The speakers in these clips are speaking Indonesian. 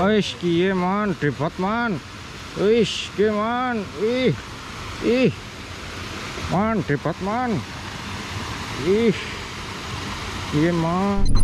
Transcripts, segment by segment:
Wis kiye man, debat man. Wis kiye man. Ih. Ih. Man, debat man. Ih. Kiye man.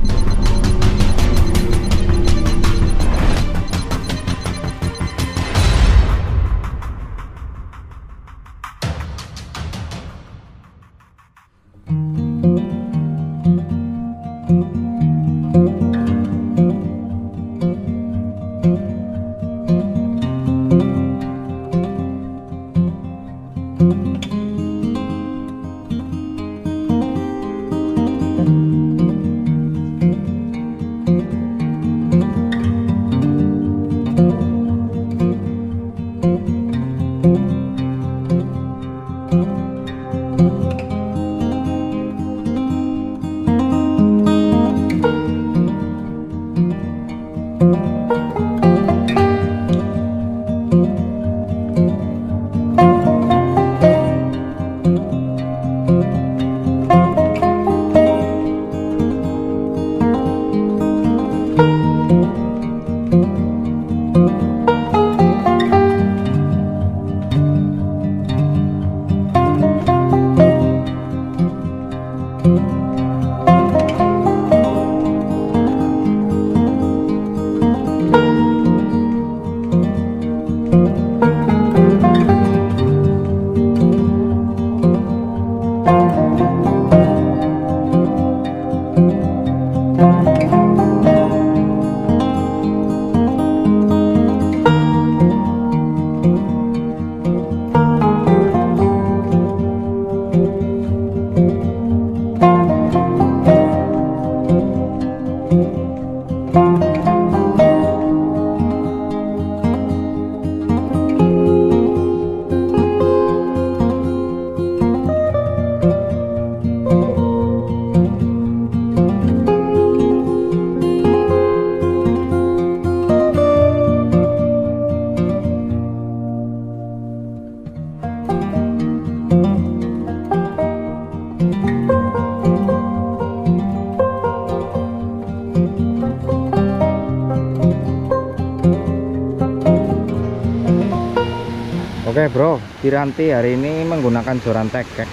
Oke bro, Piranti hari ini menggunakan joran tekek.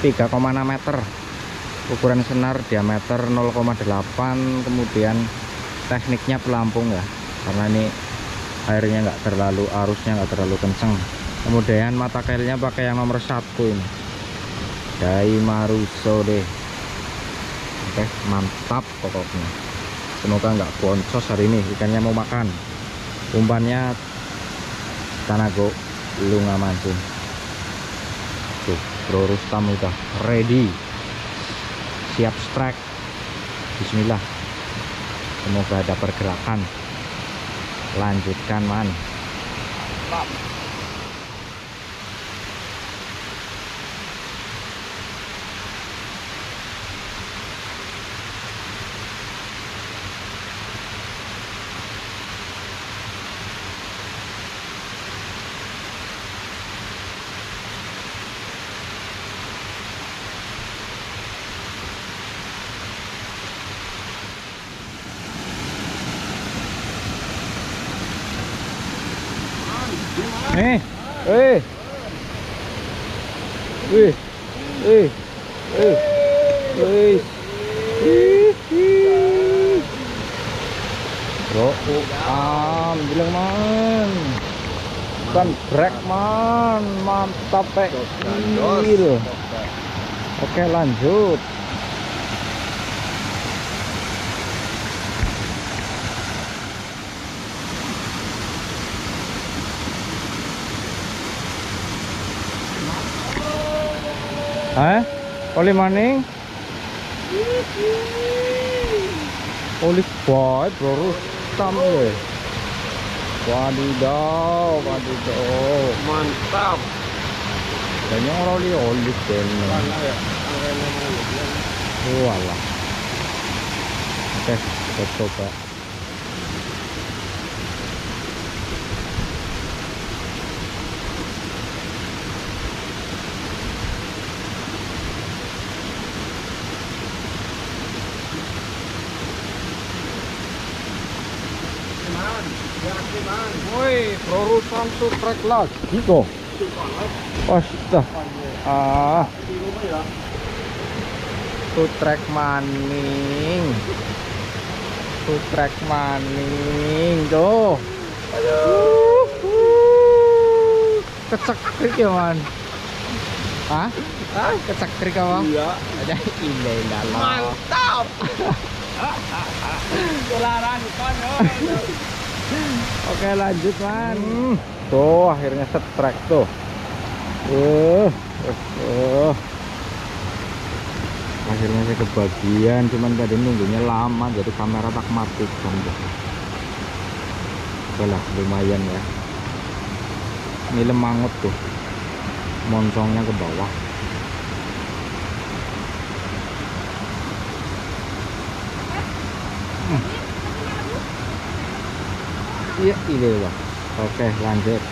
3,6 meter. Ukuran senar diameter 0,8 kemudian tekniknya pelampung ya. Karena ini airnya nggak terlalu arusnya nggak terlalu kenceng. Kemudian mata kailnya pakai yang nomor satu ini. Dai Maruso deh. Oke mantap pokoknya. Semoga nggak boncos hari ini. Ikannya mau makan. Umpannya Tanago Lunga mancing tuh Bro Rustam udah ready. Siap strike. Bismillah. Semoga ada pergerakan. Lanjutkan man Eh, eh, wih, eh, eh, wih, ih, ih. Bro, am, bilang man, bukan break man, mantap pek, Oke lanjut. Eh? Oli maning? Oli boy, bro Rustam ya. Wadidaw, wadidaw. Mantap. Kayaknya orang oli oli mana? Walah. Oke, kita coba. Woi, sutrek lagi kok. Astaga. Ah. Sutrek maning. Maning tuh. Aduh. Kecekrik ya, Man. Hah? Ah, kecekrik apa? Iya. Ada ile lala. Mantap. Tularan kon. Oke lanjut man Tuh akhirnya setrek tuh. Uh, uh. Akhirnya saya kebagian Cuman tadi nunggunya lama Jadi kamera tak matikan tuh. Oke lah lumayan ya. Ini lemangut tuh. Moncongnya ke bawah Iya loh. Oke lanjut.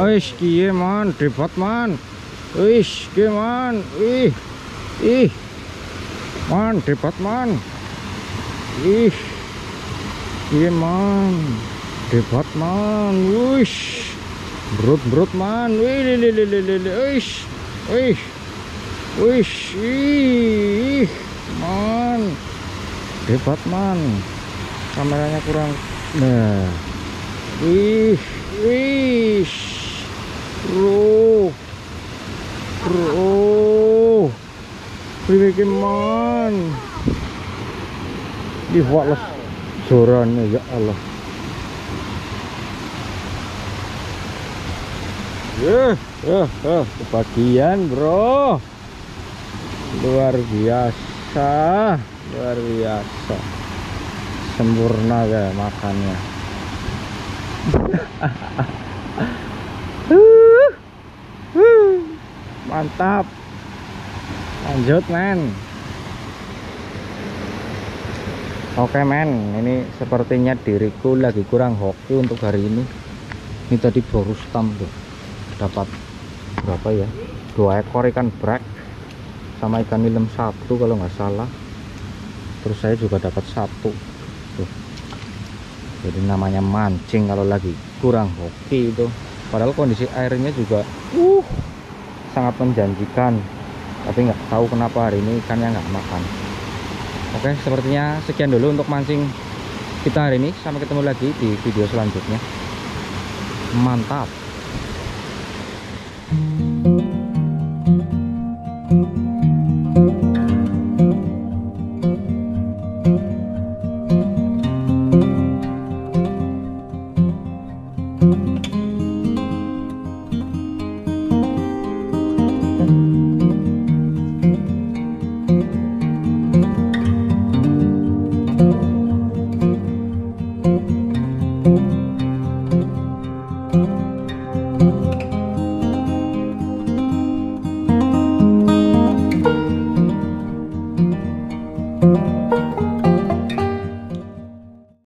Wis kiye man, debat man. Wis kiye man. Ih. Ih. Man, debat man. Ih. Kiye man. Debat man. Wis. Brut brut man. Wih li li li li. Wih. Ih. Man. Debat man. Kameranya kurang. Nah. Ih. Wih. Bro. Bro. Priwe man. Di les jorannya ya Allah. Eh, eh, eh, kebagian, Bro. Luar biasa, luar biasa. Sempurna ya makannya. Mantap. Lanjut, men. Oke, men. Ini sepertinya diriku lagi kurang hoki untuk hari ini. Ini tadi baru stam tuh. Dapat berapa ya? Dua ekor ikan brek sama ikan nilem satu kalau nggak salah. Terus saya juga dapat satu. Tuh. Jadi namanya mancing kalau lagi kurang hoki itu. Padahal kondisi airnya juga uh sangat menjanjikan. Tapi nggak tahu kenapa hari ini ikannya nggak makan. Oke, sepertinya sekian dulu untuk mancing kita hari ini. Sampai ketemu lagi di video selanjutnya. Mantap.